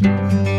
Bye.